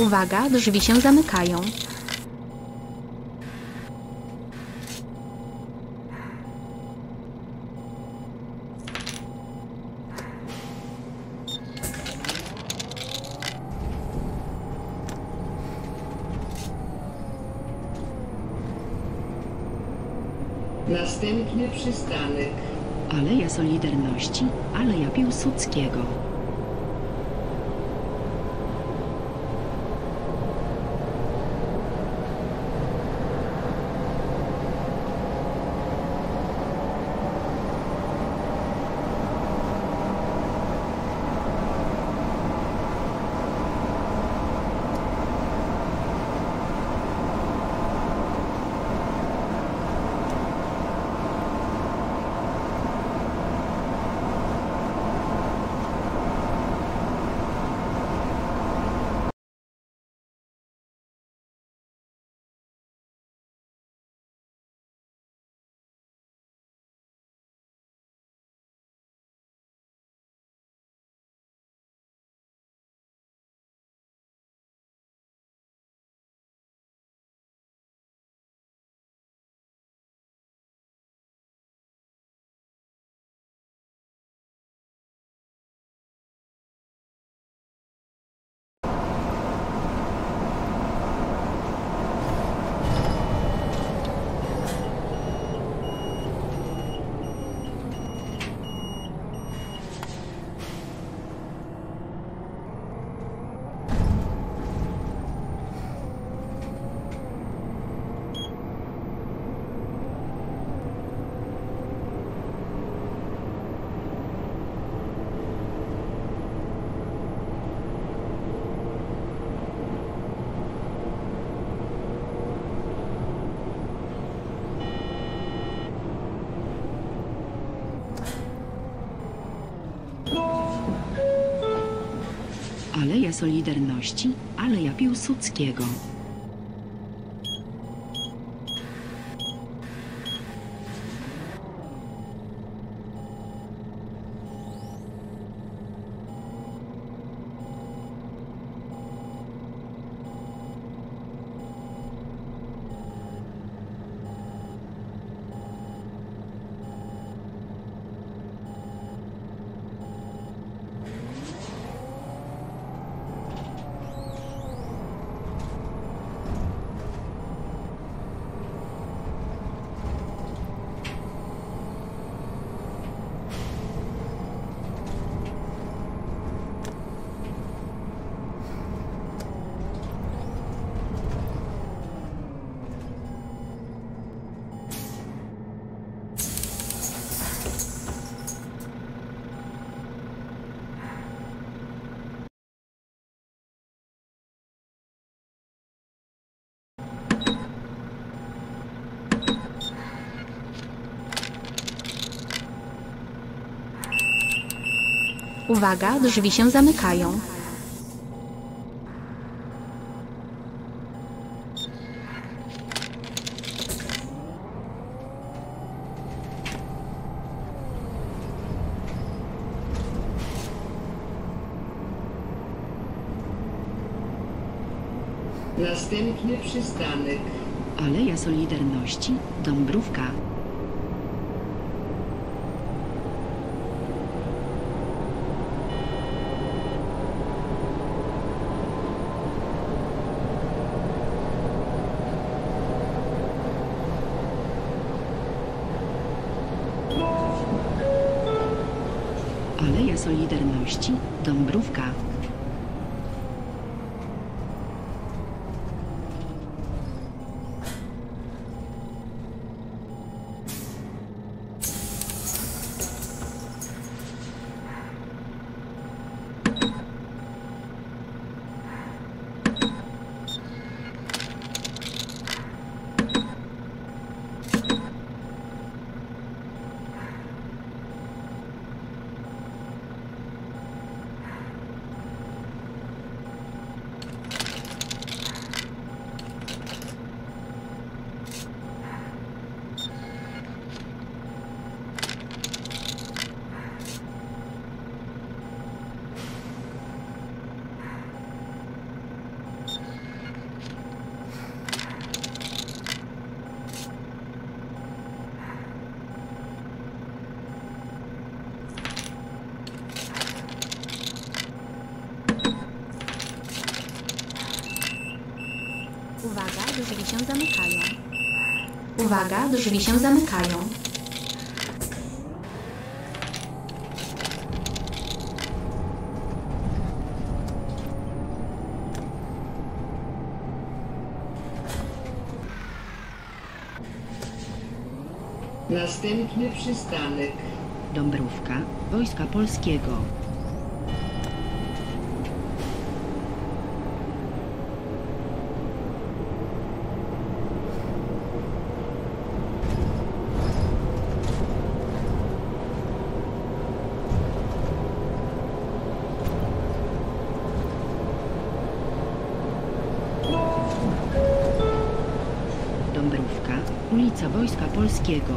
Uwaga, drzwi się zamykają. Następny przystanek. Aleja Solidarności, Aleja Piłsudskiego. Solidarności, Aleja Piłsudskiego. Uwaga, drzwi się zamykają. Następny przystanek. Aleja Solidarności, Dąbrówka. Solidarności, Dąbrówka. Się zamykają. Uwaga, drzwi się zamykają. Następny przystanek. Dąbrówka, Wojska Polskiego. Wojska Polskiego.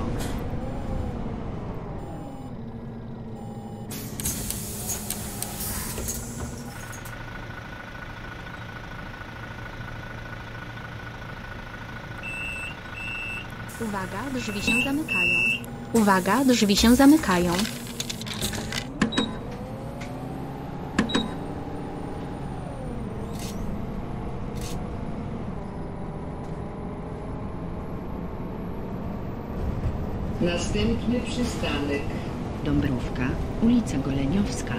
Uwaga, drzwi się zamykają. Uwaga, drzwi się zamykają. Następny przystanek. Dąbrówka, ulica Goleniowska.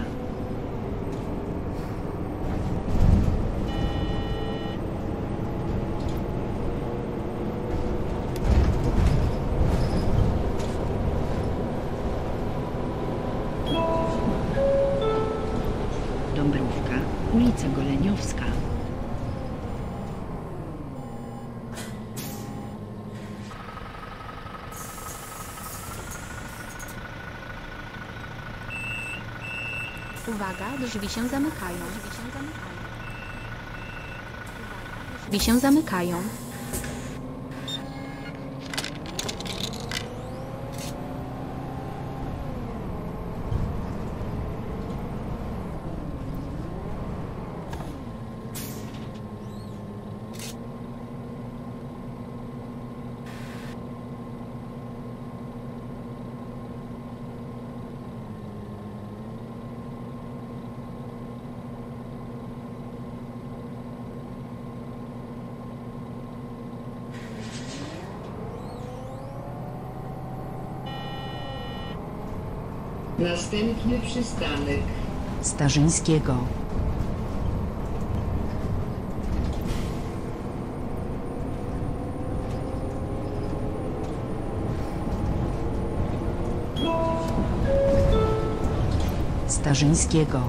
Uwaga, drzwi się zamykają. Drzwi się zamykają. Następny przystanek. Starzyńskiego. Starzyńskiego.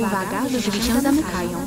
Uwaga, drzwi się zamykają.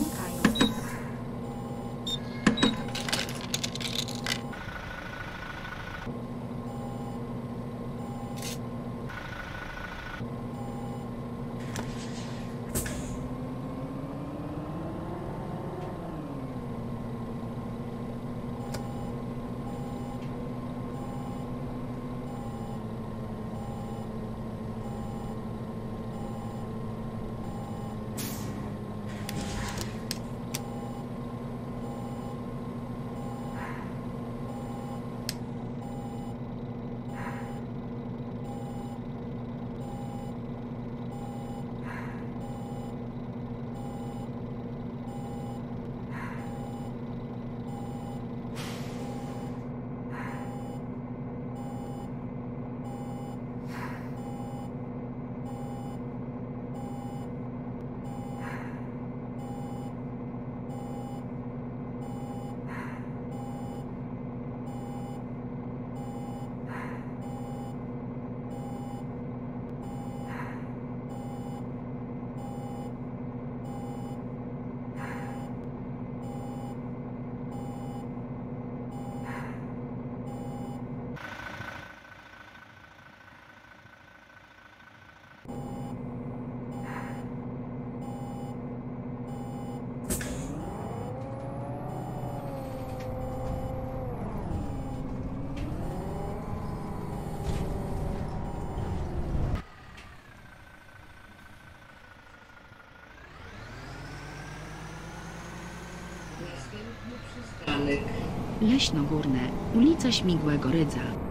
Leśnogórne, ulica Śmigłego Rydza.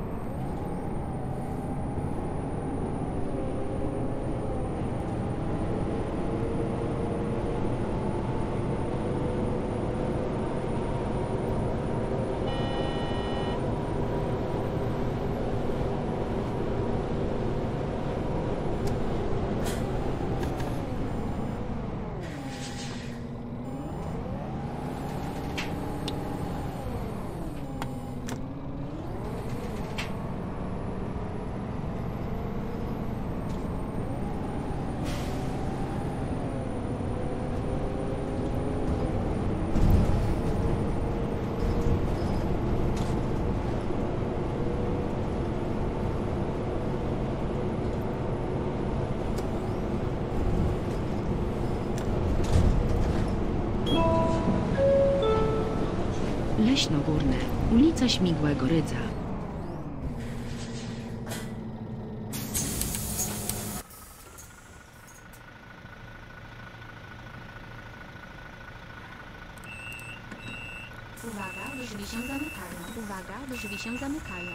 Leśnogórne, ulica Śmigłego Rydza. Uwaga, drzwi się zamykają. Uwaga, drzwi się zamykają.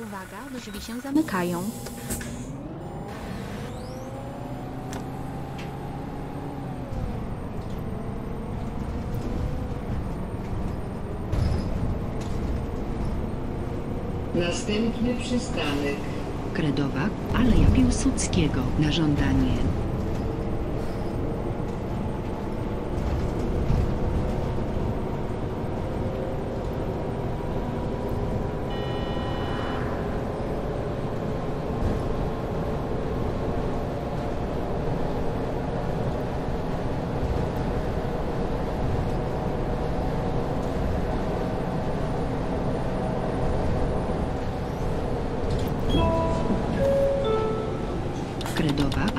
Uwaga, drzwi się zamykają. Następny przystanek. Kredowa, Aleja Piłsudskiego na żądanie.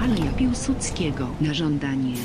Aleja Piłsudskiego na żądanie.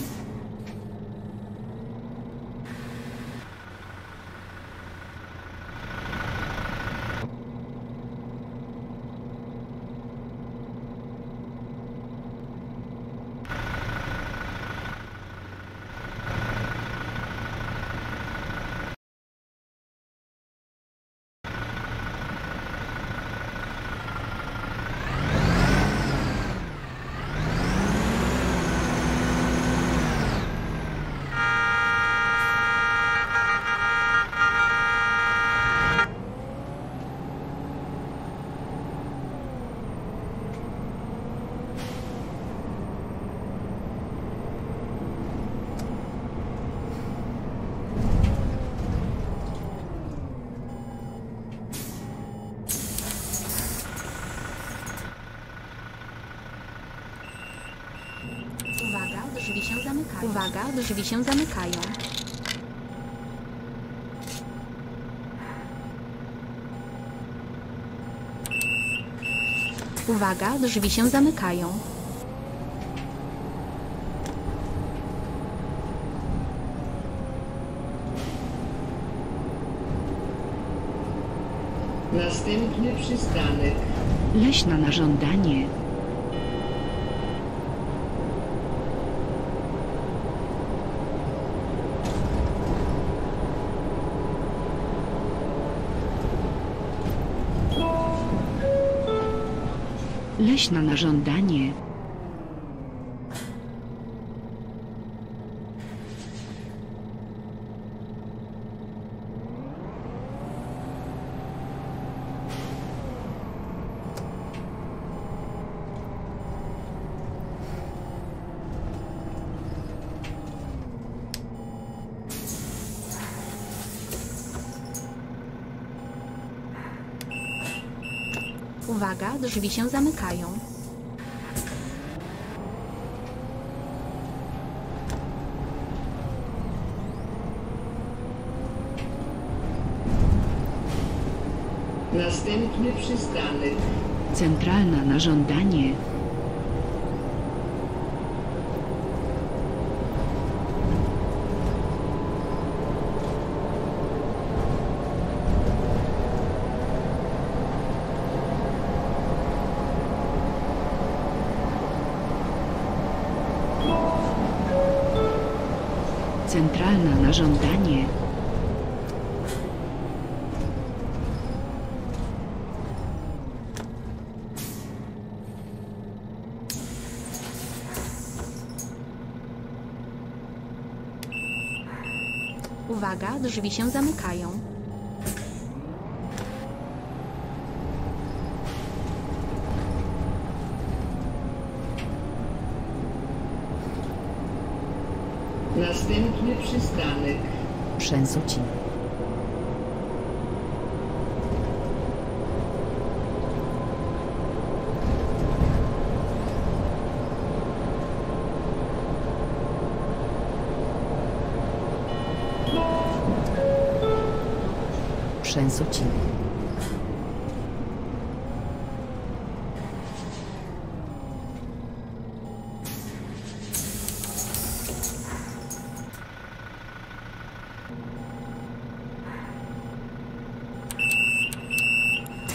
Uwaga, drzwi się zamykają. Uwaga, drzwi się zamykają. Uwaga, drzwi się zamykają. Następny przystanek. Leśna na żądanie. Leśna na żądanie. Uwaga, drzwi się zamykają. Następny przystanek. Centralna na żądanie. Centralna na żądanie. Uwaga, drzwi się zamykają. Następny przystanek. Przęsuci.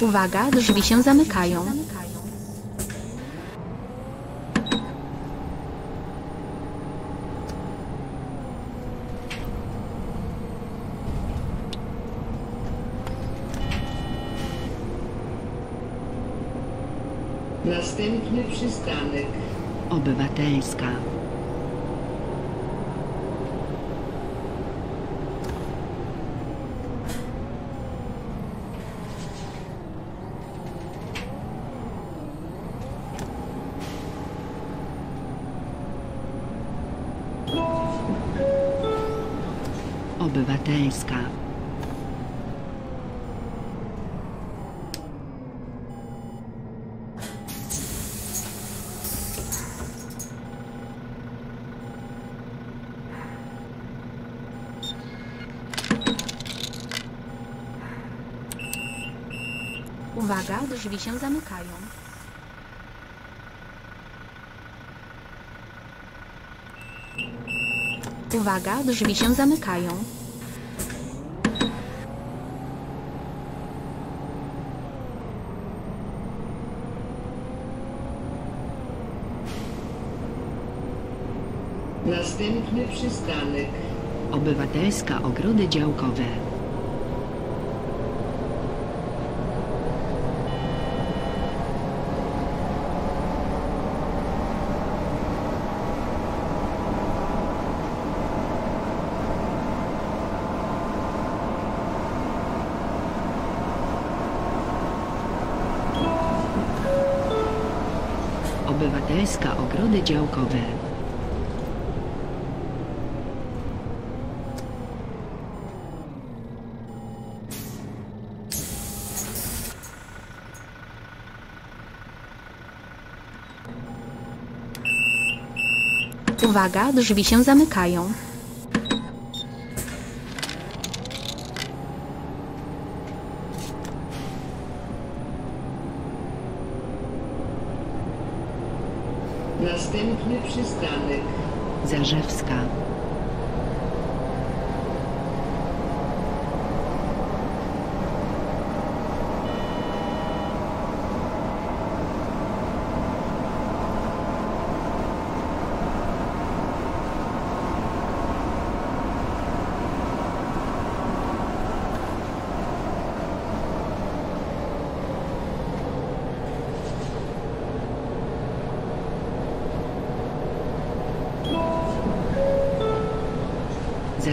Uwaga, drzwi się zamykają. Następny przystanek. Obywatelska. Obywatelska. Uwaga, drzwi się zamykają. Uwaga, drzwi się zamykają. Następny przystanek. Obywatelska ogrody działkowe. Obywatelska ogrody działkowe. Uwaga, drzwi się zamykają. Następny przystanek.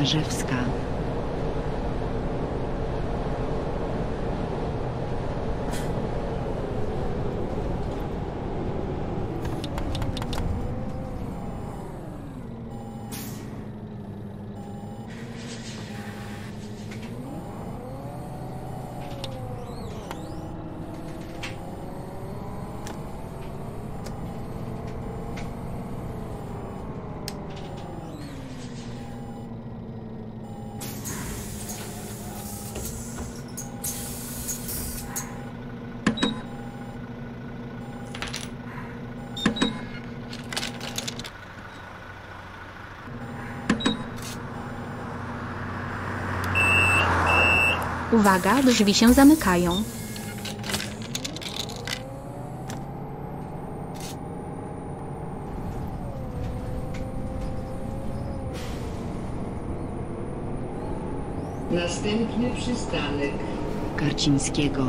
Zarzewska. Uwaga, drzwi się zamykają. Następny przystanek. Karcińskiego.